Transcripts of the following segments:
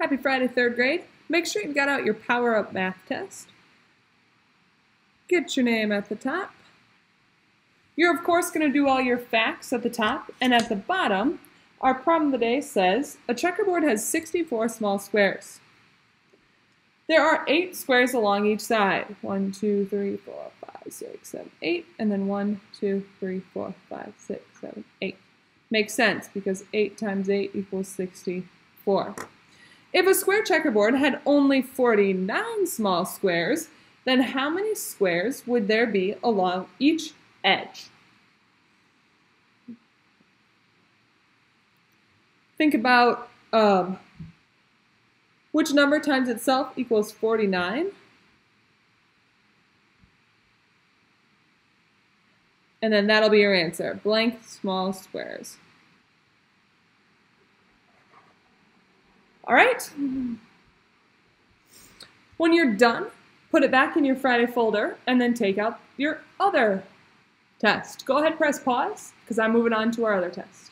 Happy Friday, third grade. Make sure you've got out your Power Up Math test. Get your name at the top. You're, of course, going to do all your facts at the top, and at the bottom, our problem of the day says a checkerboard has 64 small squares. There are eight squares along each side. One, two, three, four, six, seven, eight, and then one, two, three, four, five, six, seven, eight. Makes sense because 8 times 8 equals 64. If a square checkerboard had only 49 small squares, then how many squares would there be along each edge? Think about um, which number times itself equals 49. And then that'll be your answer, blank small squares. All right? When you're done, put it back in your Friday folder and then take out your other test. Go ahead, press pause because I'm moving on to our other test.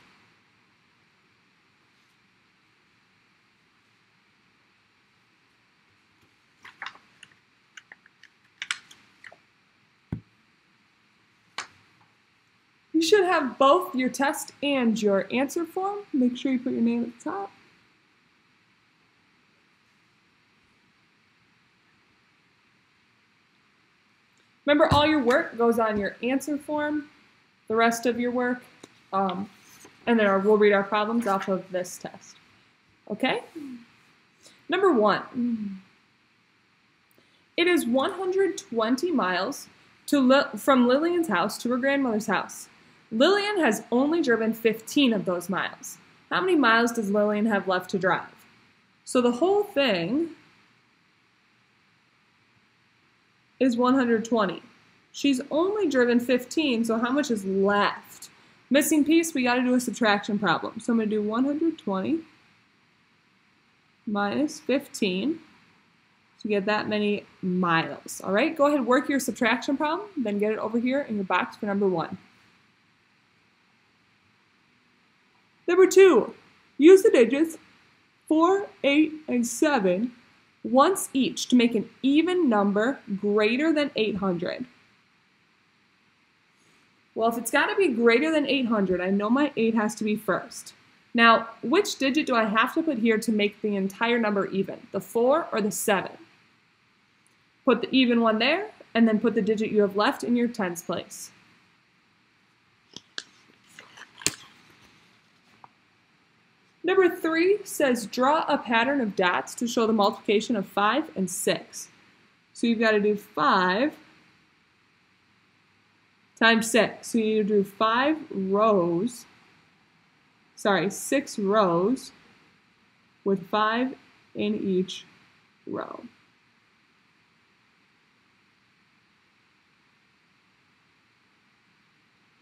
You should have both your test and your answer form. Make sure you put your name at the top. Remember, all your work goes on your answer form, the rest of your work, um, and then we'll read our problems off of this test. Okay? Number one. It is 120 miles to Li from Lillian's house to her grandmother's house. Lillian has only driven 15 of those miles. How many miles does Lillian have left to drive? So the whole thing is 120. She's only driven 15, so how much is left? Missing piece, we got to do a subtraction problem. So I'm going to do 120 minus 15 to get that many miles. All right, go ahead, work your subtraction problem, then get it over here in your box for number one. Number two, use the digits 4, 8, and 7 once each to make an even number greater than 800. Well, if it's got to be greater than 800, I know my 8 has to be first. Now, which digit do I have to put here to make the entire number even? The 4 or the 7? Put the even one there, and then put the digit you have left in your tens place. Number three says draw a pattern of dots to show the multiplication of 5 and 6. So you've got to do 5 times 6. So you do 5 rows, sorry, 6 rows with 5 in each row.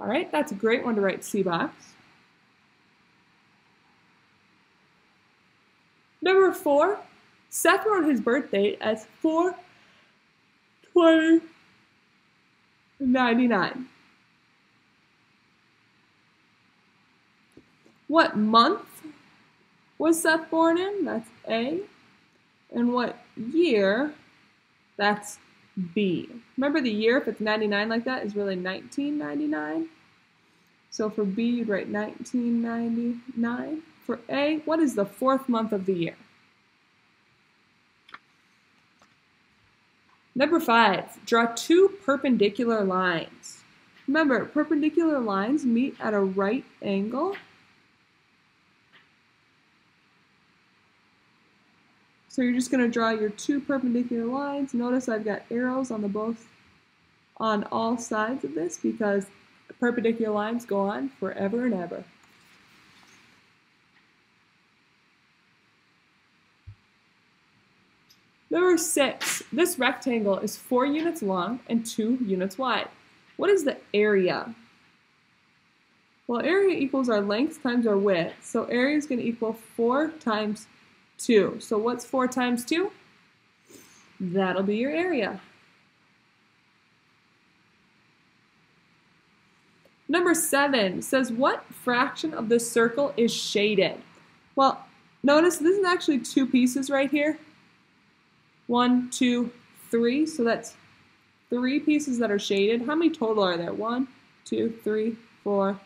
All right, that's a great one to write C Number four, Seth wrote his birthday as 4 20 99. What month was Seth born in? That's A. And what year? That's B. Remember the year, if it's 99 like that, is really 1999. So for B, you'd write 1999. For A, what is the fourth month of the year? Number five, draw two perpendicular lines. Remember, perpendicular lines meet at a right angle. So you're just going to draw your two perpendicular lines. Notice I've got arrows on the both on all sides of this because perpendicular lines go on forever and ever. Number six, this rectangle is four units long and two units wide. What is the area? Well, area equals our length times our width. So area is going to equal 4 times 2. So what's 4 times 2? That'll be your area. Number seven says, what fraction of the circle is shaded? Well, notice this is actually two pieces right here. One, two, three. So that's three pieces that are shaded. How many total are there? One, two, three, four,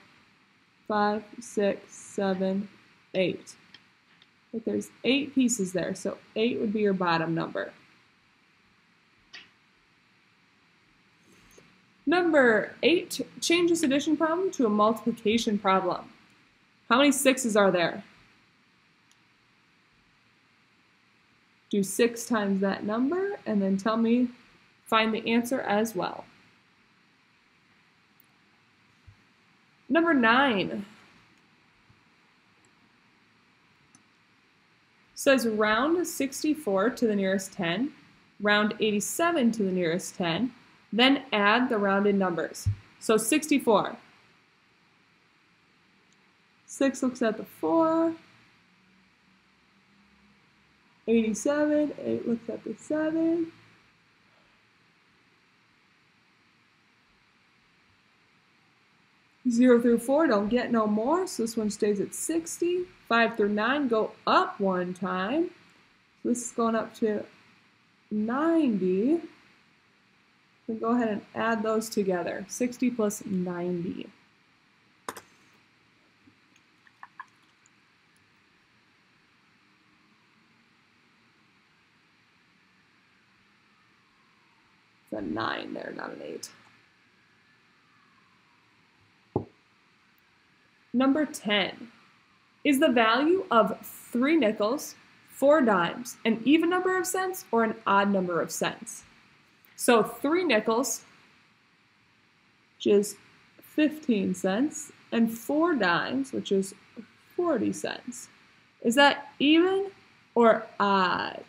five, six, seven, eight. But there's eight pieces there, so eight would be your bottom number. Number eight, change this addition problem to a multiplication problem. How many sixes are there? Do six times that number and then tell me, find the answer as well. Number nine says round 64 to the nearest 10, round 87 to the nearest 10, then add the rounded numbers. So 64. 6 looks at the 4. 87, 8 looks at the 7. Zero through four don't get no more, so this one stays at 60. Five through nine go up one time. So this is going up to 90. So go ahead and add those together. 60 plus 90. 9 there, not an 8. Number 10. Is the value of 3 nickels, 4 dimes, an even number of cents or an odd number of cents? So 3 nickels, which is 15 cents, and 4 dimes, which is 40 cents. Is that even or odd?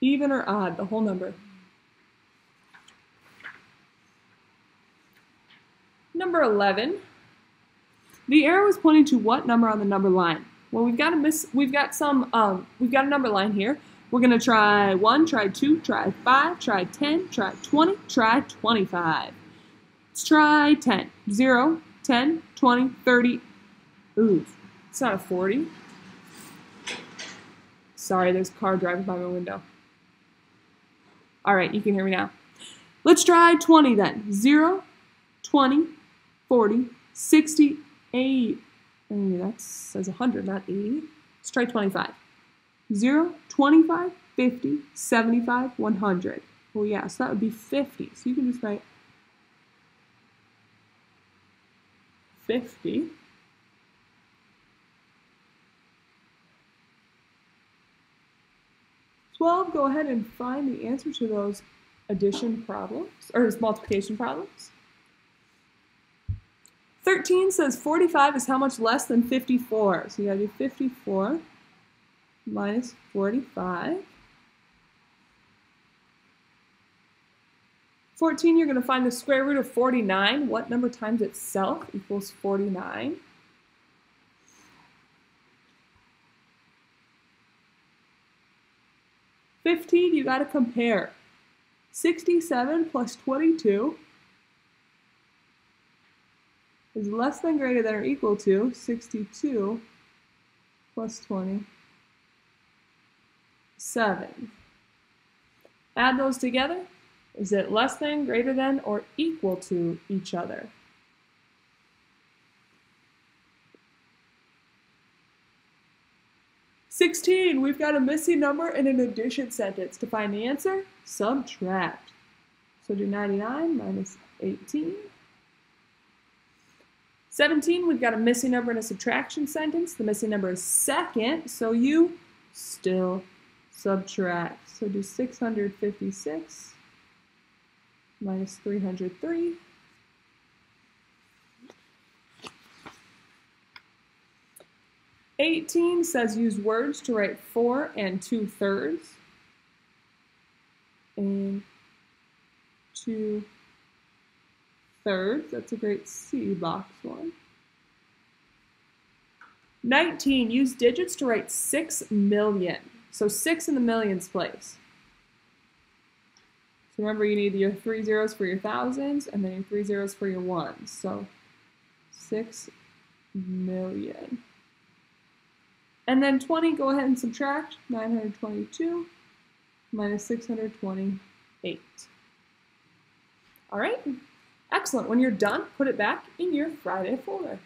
Even or odd, the whole number. Number 11. The arrow is pointing to what number on the number line? Well, we've got a miss. We've got some. Um, we've got a number line here. We're gonna try one, try two, try five, try ten, try twenty, try twenty-five. Let's try 10. 0, 10, 20, 30. Ooh, it's not a 40. Sorry, there's a car driving by my window. All right, you can hear me now. Let's try 20 then. 0, 20, 40, 60, 80. that says 100, not 80. Let's try 25. 0, 25, 50, 75, 100. Well, yeah, so that would be 50. So you can just write 50. Twelve, go ahead and find the answer to those addition problems, or multiplication problems. 13 says 45 is how much less than 54. So you gotta do 54 minus 45. 14, you're gonna find the square root of 49. What number times itself equals 49? Fifteen, you gotta compare. 67 plus 22 is less than, greater than, or equal to 62 plus 20, 7. Add those together. Is it less than, greater than, or equal to each other? Sixteen, we've got a missing number in an addition sentence. To find the answer, subtract. So do 99 minus 18. 17, we've got a missing number in a subtraction sentence. The missing number is second, so you still subtract. So do 656 minus 303. Eighteen says use words to write four and two thirds. And two thirds. That's a great C box one. 19. Use digits to write 6 million. So 6 in the millions place. So remember you need your three zeros for your thousands and then your three zeros for your ones. So 6 million. And then 20, go ahead and subtract 922 minus 628. All right, excellent. When you're done, put it back in your Friday folder.